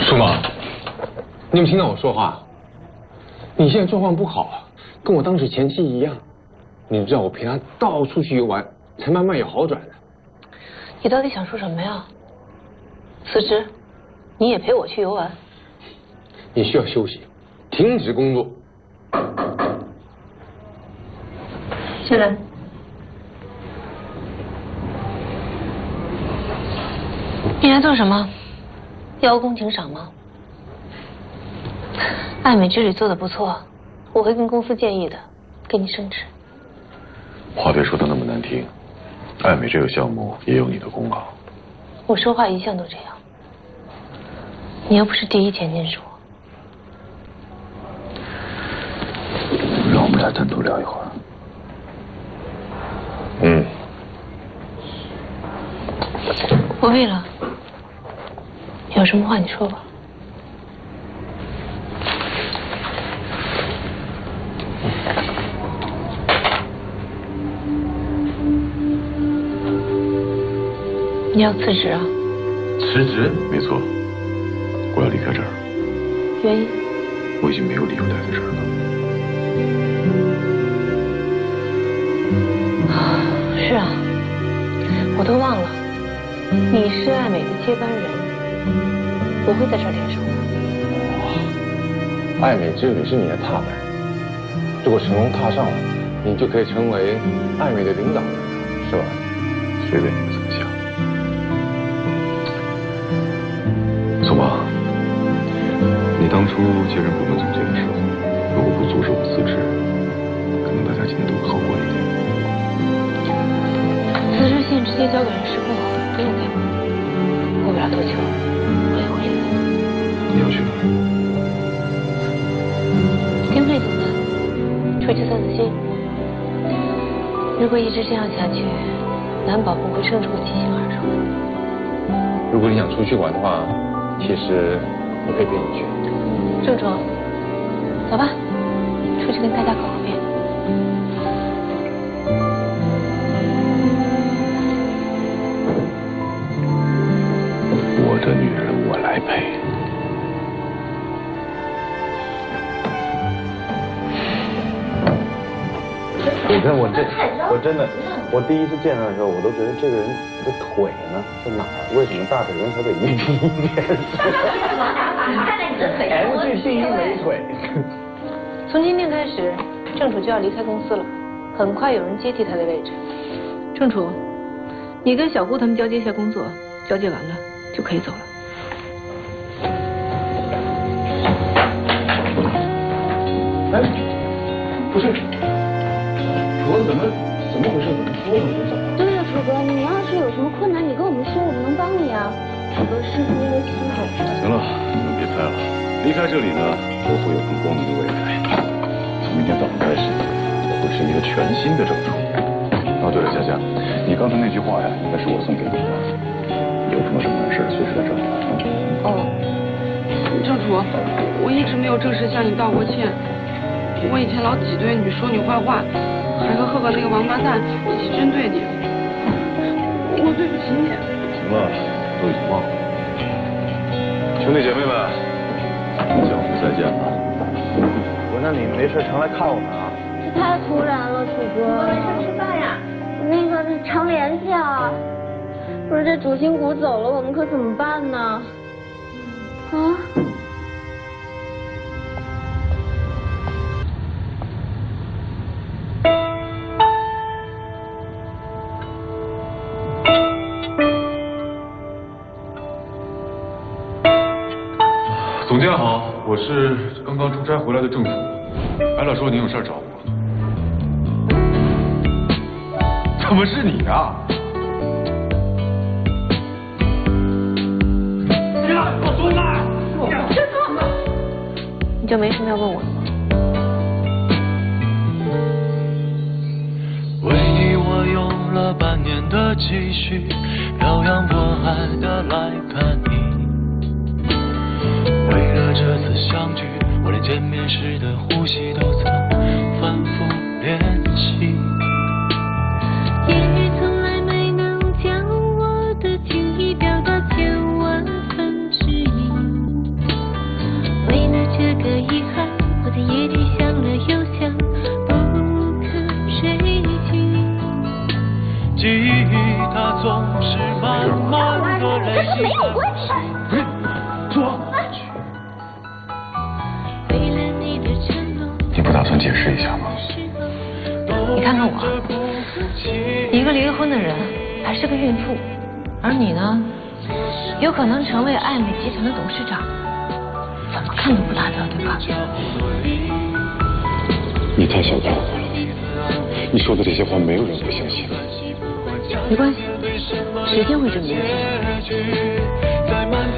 舒妈，你有没有听到我说话？你现在状况不好，跟我当时前妻一样。你知道我陪她到处去游玩，才慢慢有好转的。你到底想说什么呀？辞职，你也陪我去游玩？你需要休息，停止工作。进来。你来做什么？邀功请赏吗？爱美之旅做的不错，我会跟公司建议的，给你升职。话别说的那么难听，爱美这个项目也有你的功劳。我说话一向都这样，你又不是第一天认识我。让我们俩单独聊一会儿。嗯。不必了，有什么话你说吧。你要辞职啊？辞职？没错，我要离开这儿。原因？我已经没有理由待在这儿了。是啊，我都忘了，你是爱美的接班人，我会在这儿联手的。爱美之旅是你的踏板，如果成功踏上了，你就可以成为爱美的领导人，是吧？随便你。当初接任部门总监的时候，如果不阻止我辞职，可能大家今天都会好过一点。辞职信直接交给人事部，不用给我。过不了多久，如果一直这样下去，难保不会生出个畸形儿出来。如果你想出去玩的话，其实我可以陪你去。郑楚，走吧，出去跟大家搞个别。我的女人，我来陪。你看我这，我真的，我第一次见他的时候，我都觉得这个人的腿呢在哪儿？为什么大腿跟小腿一比一点？看来你的腿，M G 第一美腿。从今天开始，郑楚就要离开公司了，很快有人接替他的位置。郑楚，你跟小顾他们交接一下工作，交接完了就可以走了。我怎么怎么回事？怎么说呢？我怎么？对呀，楚哥，你要是有什么困难，你跟我们说，我们能帮你啊。楚哥，师傅因为心疼。行了，你们别猜了。离开这里呢，我会有更光明的未来。从明天早上开始，我会是一个全新的郑楚。哦，对了，佳佳，你刚才那句话呀，应该是我送给你的。有什么什么事，随时来找我。哦，郑楚，我一直没有正式向你道过歉。我以前老挤兑你，说你坏话。还和赫赫那个王八蛋一起针对你，我对不起你。行了，都已经忘了。兄弟姐妹们，江湖再见了。我那你没事常来看我们啊？这太突然了，楚哥。我没事吃饭呀。那个常联系啊。不是这主心骨走了，我们可怎么办呢？啊？我是刚刚出差回来的郑楚。白老说您有事找我，怎么是你啊？你我说来，你就没什么要问我的吗？为你我用了半年的积蓄，漂洋过海的来看你。这次相聚，我连见面时的呼吸都曾打算解释一下吗？你看看我，一个离了婚的人，还是个孕妇，而你呢，有可能成为爱美集团的董事长，怎么看都不搭调，对吧？你太小看我了，你说的这些话没有人会相信。没关系，时间会证明。在漫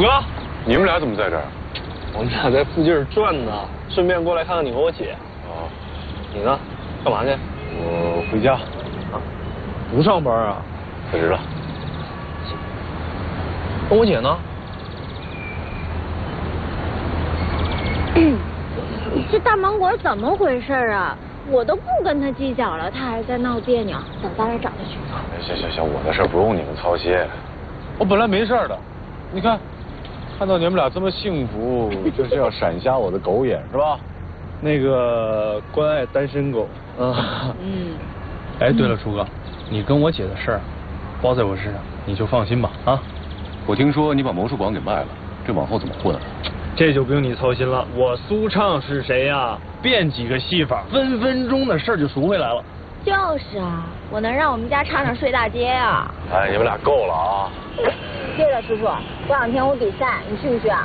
哥，你们俩怎么在这儿？我们俩在附近转呢，顺便过来看看你和我姐。哦，你呢？干嘛去？我回家。啊，不上班啊？辞职了。那我姐呢？这大芒果怎么回事啊？我都不跟他计较了，他还在闹别扭。等，咱俩找他去。行行行，我的事不用你们操心。我本来没事的，你看，看到你们俩这么幸福，就是要闪瞎我的狗眼，是吧？那个关爱单身狗，嗯。嗯。哎，对了，楚哥，你跟我姐的事儿包在我身上，你就放心吧啊。我听说你把魔术馆给卖了，这往后怎么混啊？这就不用你操心了。我苏畅是谁呀？变几个戏法，分分钟的事儿就赎回来了。就是啊，我能让我们家畅畅睡大街啊！哎，你们俩够了啊！对了，叔叔，过两天我比赛，你去不去啊？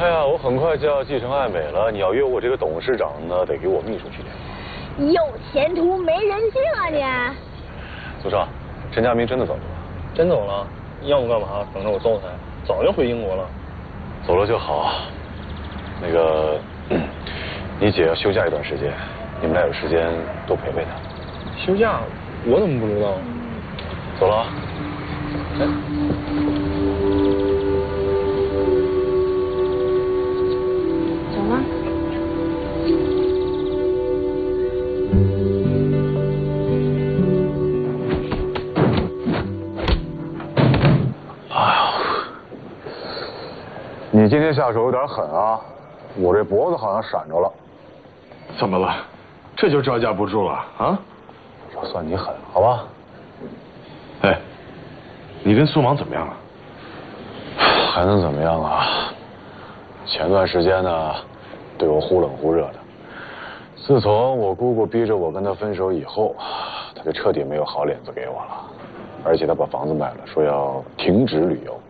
哎呀，我很快就要继承爱美了，你要约我这个董事长呢，得给我秘书去联系。有前途没人性啊你！苏少，陈佳明真的走了吗？真走了？要我干嘛？等着我揍他？早就回英国了。走了就好。那个，你姐要休假一段时间，你们俩有时间多陪陪她。休假？我怎么不知道？走了啊。走了。哎呀，你今天下手有点狠啊！我这脖子好像闪着了。怎么了？这就招架不住了啊？要算你狠，好吧？哎，你跟苏芒怎么样了？还能怎么样啊？前段时间呢，对我忽冷忽热的。自从我姑姑逼着我跟他分手以后，他就彻底没有好脸子给我了。而且他把房子卖了，说要停止旅游。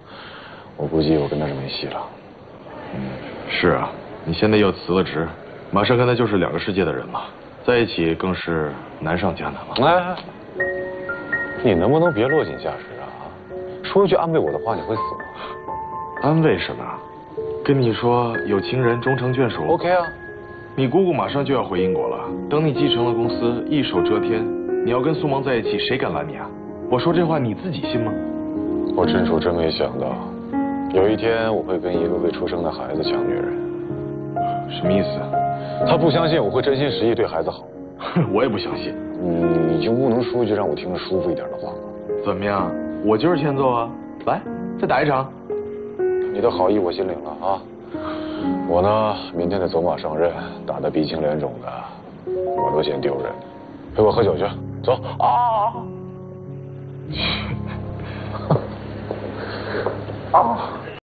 我估计我跟他是没戏了。是啊，你现在又辞了职，马上跟他就是两个世界的人了，在一起更是难上加难了。哎，你能不能别落井下石啊？说一句安慰我的话，你会死吗？安慰什么？跟你说，有情人终成眷属。OK 啊，你姑姑马上就要回英国了，等你继承了公司，一手遮天，你要跟苏芒在一起，谁敢拦你啊？我说这话你自己信吗？我真属真没想到，有一天我会跟一个未出生的孩子抢女人。什么意思？他不相信我会真心实意对孩子好。我也不相信。嗯，你就不能说一句让我听着舒服一点的话吗？怎么样？我就是欠揍啊！来，再打一场。你的好意我心领了啊。我呢，明天得走马上任，打得鼻青脸肿的，我都嫌丢人。陪我喝酒去，走啊！啊！